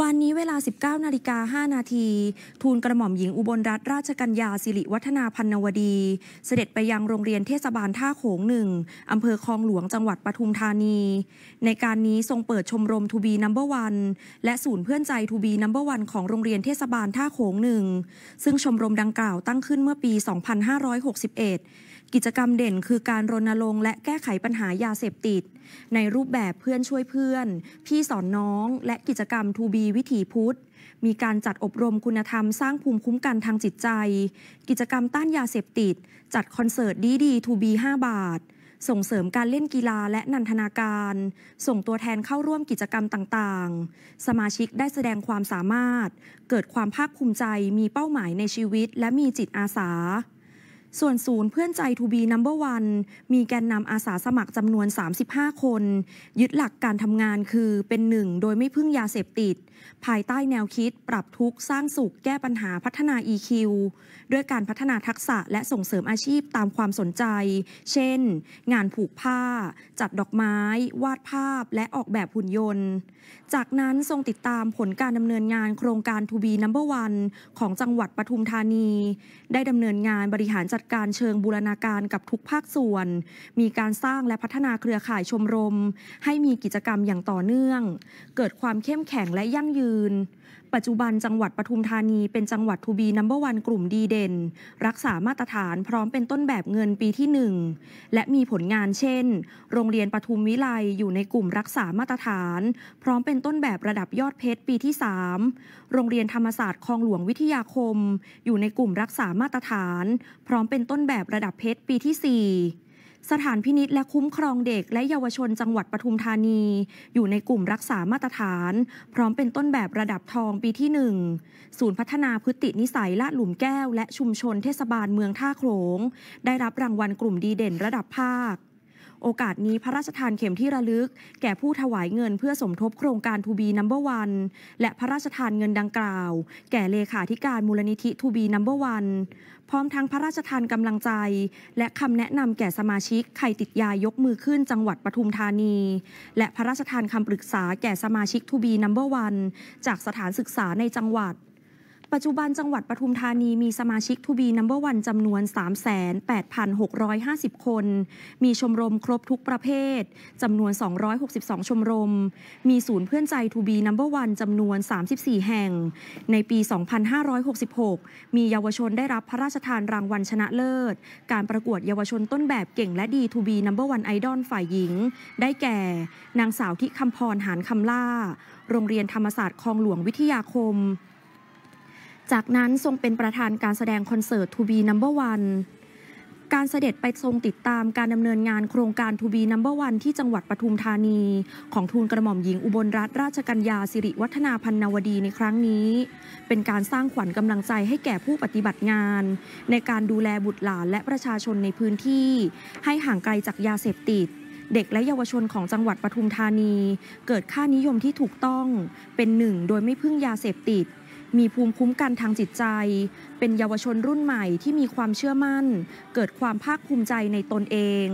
วันนี้เวลา 19 นาฬิกา 5 นาที ทูลกระหม่อมหญิงอุบลรัตนราชกัญญาสิริวัฒนาพันนวดี เสด็จไปยังโรงเรียนเทศบาลท่าโขงหนึ่งอำเภอคลองหลวงจังหวัดปทุมธานี ในการนี้ทรงเปิดชมรมทูบีนัมเบอร์วันและศูนย์เพื่อนใจทูบีนัมเบอร์วันของโรงเรียนเทศบาลท่าโขงหนึ่งซึ่งชมรมดังกล่าวตั้งขึ้นเมื่อปี 2561 กิจกรรมเด่นคือการรณรงค์และแก้ไขปัญหายาเสพติด ในรูปแบบเพื่อนช่วยเพื่อน พี่สอนน้อง และกิจกรรมทูบีวิถีพุทธ มีการจัดอบรมคุณธรรมสร้างภูมิคุ้มกันทางจิตใจ กิจกรรมต้านยาเสพติด จัดคอนเสิร์ตดีดีทูบี5บาท ส่งเสริมการเล่นกีฬาและนันทนาการ ส่งตัวแทนเข้าร่วมกิจกรรมต่างๆ สมาชิกได้แสดงความสามารถ เกิดความภาคภูมิใจ มีเป้าหมายในชีวิต และมีจิตอาสา ส่วนศูนย์เพื่อนใจทูบีนัมเบอร์วันมีแกนนำอาสาสมัครจำนวน 35 คน ยึดหลักการทำงานคือเป็นหนึ่งโดยไม่พึ่งยาเสพติด ภายใต้แนวคิดปรับทุกข์สร้างสุข แก้ปัญหาพัฒนา EQ ด้วยการพัฒนาทักษะและส่งเสริมอาชีพตามความสนใจ เช่น งานผูกผ้า จัดดอกไม้ วาดภาพ และออกแบบหุ่นยนต์ จากนั้นทรงติดตามผลการดำเนินงานโครงการ To be Number One ของจังหวัดปทุมธานี ได้ดำเนินงานบริหารจัดการเชิงบูรณาการกับทุกภาคส่วน มีการสร้างและพัฒนาเครือข่ายชมรม ให้มีกิจกรรมอย่างต่อเนื่อง เกิดความเข้มแข็งและยั่งยืน ปัจจุบันจังหวัดปทุมธานีเป็นจังหวัดทูบีนัมเบอร์วันกลุ่มดีเด่น รักษามาตรฐานพร้อมเป็นต้นแบบเงินปีที่ 1 และมีผลงานเช่น โรงเรียนปทุมวิไลอยู่ในกลุ่มรักษามาตรฐาน พร้อมเป็นต้นแบบระดับยอดเพชรปีที่ 3 โรงเรียนธรรมศาสตร์คลองหลวงวิทยาคม อยู่ในกลุ่มรักษามาตรฐาน พร้อมเป็นต้นแบบระดับเพชรปีที่ 4 สถานพินิษและคุ้มครองเด็กและเยาวชนจังหวัดปทุมธานี อยู่ในกลุ่มรักษามาตรฐาน พร้อมเป็นต้นแบบระดับทองปีที่ 1 ศูนย์พัฒนาพฤตินิสัยลาดหลุมแก้ว และชุมชนเทศบาลเมืองท่าโขลงได้รับรางวัลกลุ่มดีเด่นระดับภาค โอกาสนี้พระราชทานเข็มที่ระลึก แก่ผู้ถวายเงินเพื่อสมทบโครงการ To Be Number One และพระราชทานเงินดังกล่าว แก่เลขาธิการมูลนิธิ To Be Number One พร้อมทั้งพระราชทานกำลังใจ และคำแนะนำแก่สมาชิกใครติดยายกมือขึ้นจังหวัดปทุมธานี และพระราชทานคำปรึกษาแก่สมาชิก To Be Number One จากสถานศึกษาในจังหวัด ปัจจุบันจังหวัดปทุมธานีมีสมาชิก To Be Number One จำนวน 38,650 คน มีชมรมครบทุกประเภทจำนวน 262 ชมรม มีศูนย์เพื่อนใจทูบีนัมเบอร์วันจำนวน 34 แห่ง ในปี 2566 มีเยาวชนได้รับพระราชทานรางวัลชนะเลิศ การประกวดเยาวชนต้นแบบเก่งและดีทูบีนัมเบอร์วันไอดอลฝ่ายหญิง ได้แก่ นางสาวทิคำพรหานคำล่า โรงเรียนธรรมศาสตร์คลองหลวงวิทยาคม จากนั้นทรงเป็นประธานการแสดงคอนเสิร์ต To be Number One การเสด็จไปทรงติดตามการดำเนินงานโครงการ To be Number One ที่จังหวัดปทุมธานี ของทูลกระหม่อมหญิงอุบลรัตนราชกัญญาสิริวัฒนาพันนวดีในครั้งนี้ เป็นการสร้างขวัญกำลังใจให้แก่ผู้ปฏิบัติงาน ในการดูแลบุตรหลานและประชาชนในพื้นที่ ให้ห่างไกลจากยาเสพติด เด็กและเยาวชนของจังหวัดปทุมธานี เกิดค่านิยมที่ถูกต้องเป็นหนึ่งโดยไม่พึ่งยาเสพติด มีภูมิคุ้มกันทางจิตใจ เป็นเยาวชนรุ่นใหม่ที่มีความเชื่อมั่น เกิดความภาคภูมิใจในตนเอง